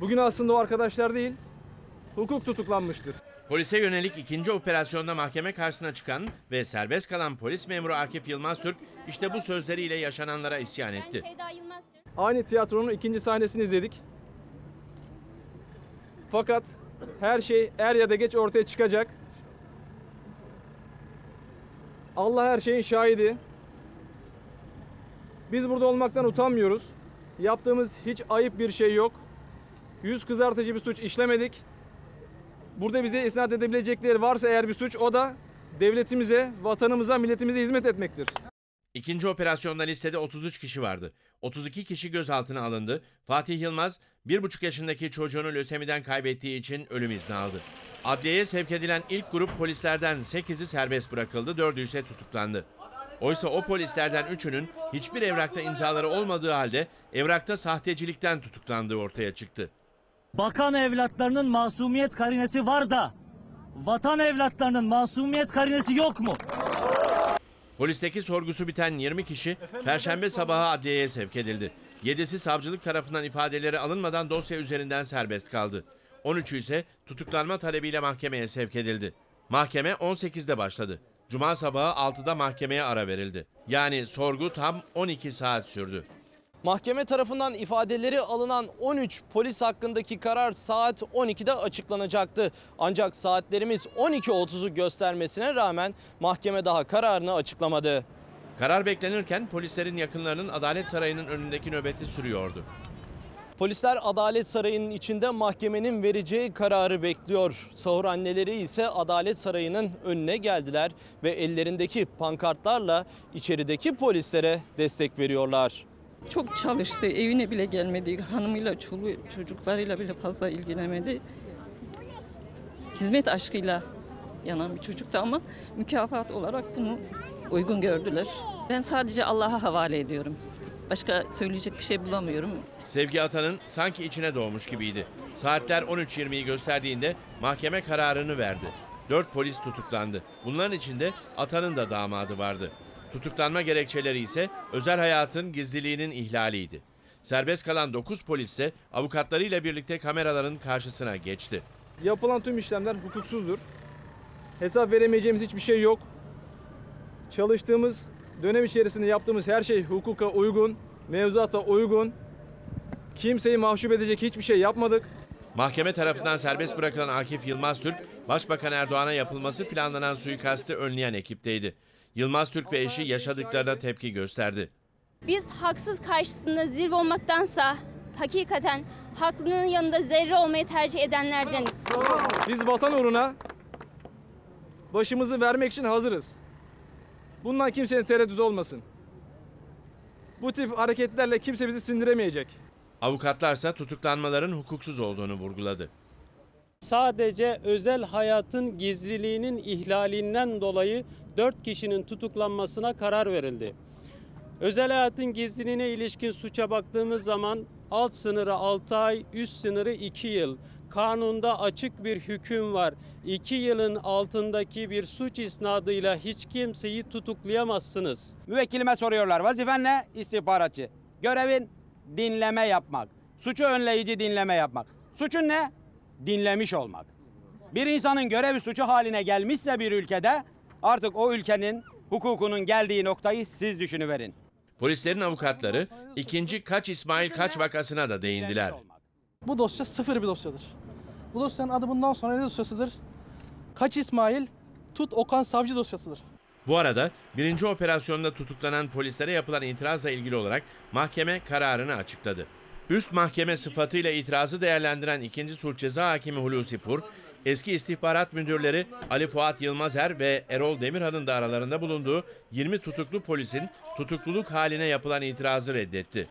Bugün aslında o arkadaşlar değil, hukuk tutuklanmıştır. Polise yönelik ikinci operasyonda mahkeme karşısına çıkan ve serbest kalan polis memuru Akif Yılmaz Türk işte bu sözleriyle yaşananlara isyan etti. Ben Şeyda Yılmaz Türk. Aynı tiyatronun ikinci sahnesini izledik. Fakat her şey er ya da geç ortaya çıkacak. Allah her şeyin şahidi. Biz burada olmaktan utanmıyoruz. Yaptığımız hiç ayıp bir şey yok. Yüz kızartıcı bir suç işlemedik. Burada bize isnat edebilecekleri varsa eğer bir suç o da devletimize, vatanımıza, milletimize hizmet etmektir. İkinci operasyonda listede 33 kişi vardı. 32 kişi gözaltına alındı. Fatih Yılmaz 1,5 yaşındaki çocuğunu lösemiden kaybettiği için ölüm izni aldı. Adliyeye sevk edilen ilk grup polislerden 8'i serbest bırakıldı, 4'ü ise tutuklandı. Oysa o polislerden 3'ünün hiçbir evrakta imzaları olmadığı halde evrakta sahtecilikten tutuklandığı ortaya çıktı. Bakan evlatlarının masumiyet karinesi var da vatan evlatlarının masumiyet karinesi yok mu? Polisteki sorgusu biten 20 kişi Perşembe sabahı adliyeye sevk edildi. 7'si savcılık tarafından ifadeleri alınmadan dosya üzerinden serbest kaldı. 13'ü ise tutuklanma talebiyle mahkemeye sevk edildi. Mahkeme 18'de başladı. Cuma sabahı 6'da mahkemeye ara verildi. Yani sorgu tam 12 saat sürdü. Mahkeme tarafından ifadeleri alınan 13 polis hakkındaki karar saat 12'de açıklanacaktı. Ancak saatlerimiz 12.30'u göstermesine rağmen mahkeme daha kararını açıklamadı. Karar beklenirken polislerin yakınlarının Adalet Sarayı'nın önündeki nöbeti sürüyordu. Polisler Adalet Sarayı'nın içinde mahkemenin vereceği kararı bekliyor. Sahur anneleri ise Adalet Sarayı'nın önüne geldiler ve ellerindeki pankartlarla içerideki polislere destek veriyorlar. Çok çalıştı. Evine bile gelmedi. Hanımıyla, çoluğu, çocuklarıyla bile fazla ilgilenemedi. Hizmet aşkıyla yanan bir çocuktu ama mükafat olarak bunu uygun gördüler. Ben sadece Allah'a havale ediyorum. Başka söyleyecek bir şey bulamıyorum. Sevgi Atan'ın sanki içine doğmuş gibiydi. Saatler 13.20'yi gösterdiğinde mahkeme kararını verdi. Dört polis tutuklandı. Bunların içinde Atan'ın da damadı vardı. Tutuklanma gerekçeleri ise özel hayatın gizliliğinin ihlaliydi. Serbest kalan 9 polis ise avukatlarıyla birlikte kameraların karşısına geçti. Yapılan tüm işlemler hukuksuzdur. Hesap veremeyeceğimiz hiçbir şey yok. Çalıştığımız dönem içerisinde yaptığımız her şey hukuka uygun, mevzuata uygun. Kimseyi mahcup edecek hiçbir şey yapmadık. Mahkeme tarafından serbest bırakılan Akif Yılmaz Türk, Başbakan Erdoğan'a yapılması planlanan suikastı önleyen ekipteydi. Yılmaz Türk ve eşi yaşadıklarına tepki gösterdi. Biz haksız karşısında zirve olmaktansa hakikaten haklının yanında zerre olmayı tercih edenlerdeniz. Biz vatan uğruna başımızı vermek için hazırız. Bundan kimsenin tereddütü olmasın. Bu tip hareketlerle kimse bizi sindiremeyecek. Avukatlarsa tutuklanmaların hukuksuz olduğunu vurguladı. Sadece özel hayatın gizliliğinin ihlalinden dolayı 4 kişinin tutuklanmasına karar verildi. Özel hayatın gizliliğine ilişkin suça baktığımız zaman alt sınırı 6 ay, üst sınırı 2 yıl. Kanunda açık bir hüküm var. 2 yılın altındaki bir suç isnadıyla hiç kimseyi tutuklayamazsınız. Müvekkilime soruyorlar. Vazifen ne? İstihbaratçı. Görevin dinleme yapmak. Suçu önleyici dinleme yapmak. Suçun ne? Dinlemiş olmak. Bir insanın görevi suçu haline gelmişse bir ülkede artık o ülkenin hukukunun geldiği noktayı siz düşünüverin. Polislerin avukatları ikinci Kaç İsmail Kaç vakasına da değindiler. Bu dosya sıfır bir dosyadır. Bu dosyanın adı bundan sonra ne dosyasıdır? Kaç İsmail, Tut Okan Savcı dosyasıdır. Bu arada birinci operasyonda tutuklanan polislere yapılan itirazla ilgili olarak mahkeme kararını açıkladı. Üst mahkeme sıfatıyla itirazı değerlendiren ikinci sulh ceza hakimi Hulusi Pur, eski istihbarat müdürleri Ali Fuat Yılmazer ve Erol Demirhan'ın da aralarında bulunduğu 20 tutuklu polisin tutukluluk haline yapılan itirazı reddetti.